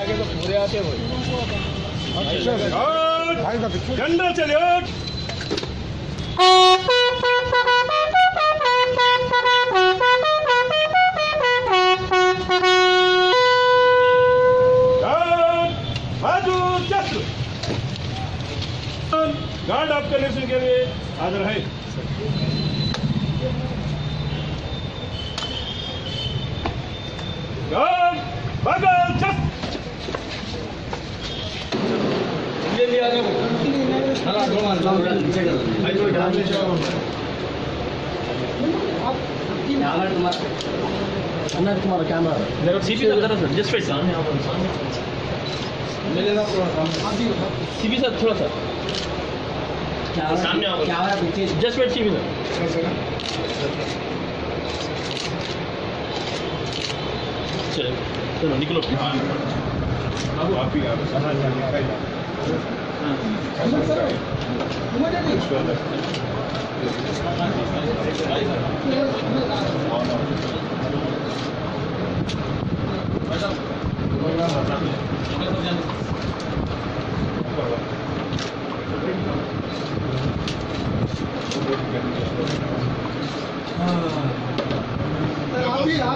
आगे तो पूरे आते हो जनरल सल्यूट गार्ड आपके निरीक्षण के लिए हाजिर है। गार्ड बगल चक्र అన్నర్ కుమార్ కెమెరా सीपी सर जरा sir just wait sir CP sir थोड़ा सा सामने आओ कैमरा पीछे जस्ट वेट सीपी सर चलो चलो निकलो आप ही आप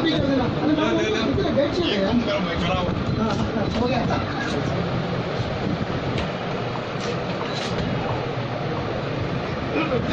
ही कर देना हो गया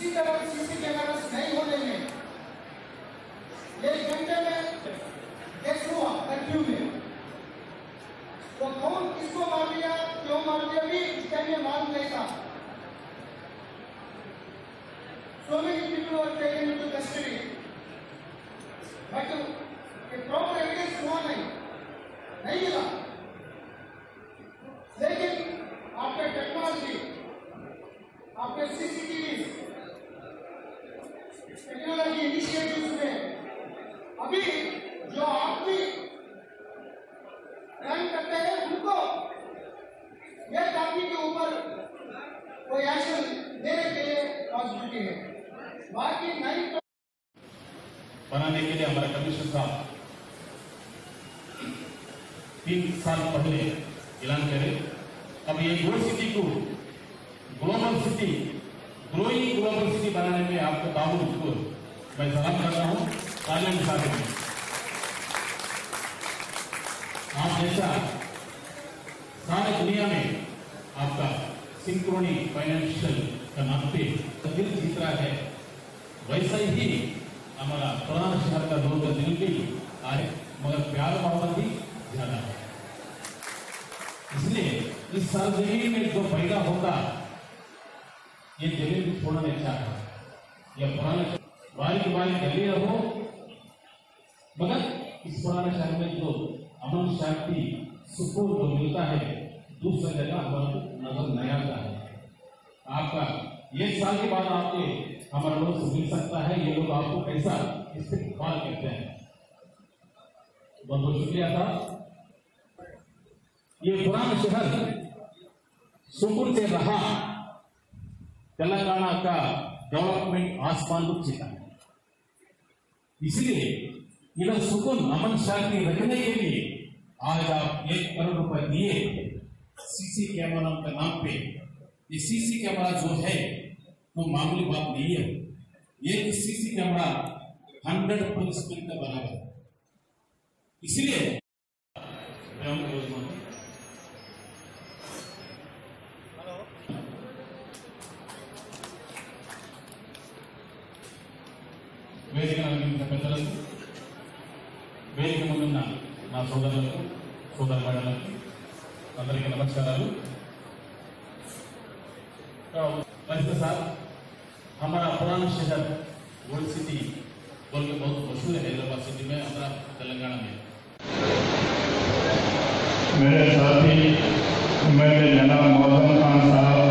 इसी तरह सीसी कैमरास नहीं होने में। एक घंटे में डेथ हुआ कर्फ्यू में। तो कौन किसको मार दिया, क्यों मार दिया भी इस टाइम में नहीं था So many people were taken into custody. But a proper evidence हुआ नहीं। नहीं अभी जो आदमी रन करते हैं उनको। एक आदमी के ऊपर कोई एक्शन देने के लिए पॉसिबिलिटी है। बाकी नहीं तो बनाने के लिए हमारा कमीशन साहब तीन साल पहले ऐलान करे। अब ये गोल्ड सिटी को global city growing global city बनाने में आपको को मैं सलाम करता हूँ। तालियाँ साथ आप जैसा सारे दुनिया में आपका सिंक्रोनी फाइनेंशियल का पे दिल जीत रहा है, वैसा ही हमारा पुराना शहर का लोग का दिल भी आए, मगर प्यार मोहब्बत भी ज़्यादा है। इसलिए इस सार्वजनिक में जो पैदा होगा ये ज़मीन छोड़ना चाहता यह पुराना बारीक बारीक गली रहो मगर इस पुराने शहर में जो अमन शांति, सुकून जो मिलता है, दूसरी जगह हमारे नज़र नहीं आता है। आपका एक साल के बाद आपके हमारा लोग मिल सकता है। ये लोग आपको कैसा इस्तेमाल करते हैं? बहुत बहुत शुक्रिया था। ये पुराना शहर सुकून से रहा। तेलंगाना का डेवलपमेंट आसमान को चीता है इसलिए इधर सुकून अमन शांति रखने के लिए आज आप एक करोड़ रुपए दिए सीसी कैमरा के नाम पे ये सीसी कैमरा जो है वो मामूली बात नहीं है ये सीसी कैमरा हंड्रेड परसेंट का बराबर है इसलिए मैं उनको बोलता हूं, వేదిక అలంకరించిన పెద్దలకు వేదిక ముందున్న నా సోదరులకు సోదరులకు అందరికీ నమస్కారాలు లలిత సార్ हमारा पुराना शहर ओल्ड सिटी बोल के बहुत मशहूर है हैदराबाद सिटी में हमारा तेलंगाना में मेरे साथी मेरे जनाब मौसम खान साहब